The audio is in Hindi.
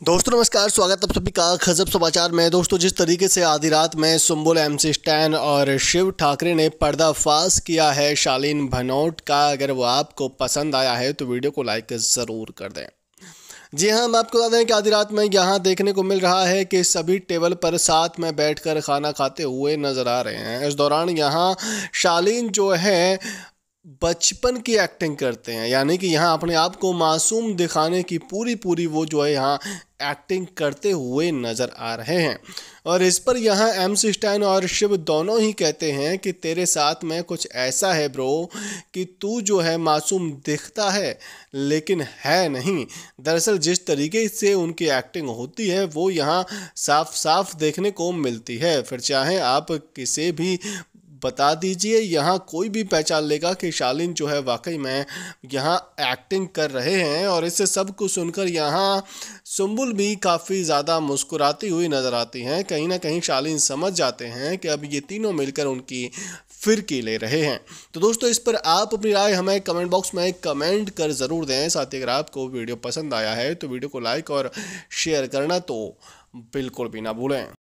दोस्तों, नमस्कार, स्वागत आप सभी का खजब समाचार में। दोस्तों, जिस तरीके से आधी रात में सुम्बुल एम सी स्टैन और शिव ठाकरे ने पर्दाफाश किया है शालीन भनोट का, अगर वो आपको पसंद आया है तो वीडियो को लाइक ज़रूर कर दें। जी हाँ हम आपको बता दें कि आधी रात में यहाँ देखने को मिल रहा है कि सभी टेबल पर साथ में बैठकर खाना खाते हुए नज़र आ रहे हैं। इस दौरान यहाँ शालीन जो है बचपन की एक्टिंग करते हैं। यानी कि यहाँ अपने आप को मासूम दिखाने की पूरी पूरी वो जो है यहाँ एक्टिंग करते हुए नज़र आ रहे हैं। और इस पर यहाँ एम स्टैन और शिव दोनों ही कहते हैं कि तेरे साथ में कुछ ऐसा है ब्रो कि तू जो है मासूम दिखता है, लेकिन है नहीं। दरअसल जिस तरीके से उनकी एक्टिंग होती है, वो यहाँ साफ़ साफ़ देखने को मिलती है। फिर चाहे आप किसी भी बता दीजिए, यहाँ कोई भी पहचान लेगा कि शालीन जो है वाकई में यहाँ एक्टिंग कर रहे हैं और इससे सब कुछ सुनकर यहाँ सुम्बुल भी काफ़ी ज़्यादा मुस्कुराती हुई नज़र आती हैं। कहीं ना कहीं शालीन समझ जाते हैं कि अब ये तीनों मिलकर उनकी फिरकी ले रहे हैं। तो दोस्तों, इस पर आप अपनी राय हमें कमेंट बॉक्स में कमेंट कर ज़रूर दें। साथ ही अगर आपको वीडियो पसंद आया है तो वीडियो को लाइक और शेयर करना तो बिल्कुल भी ना भूलें।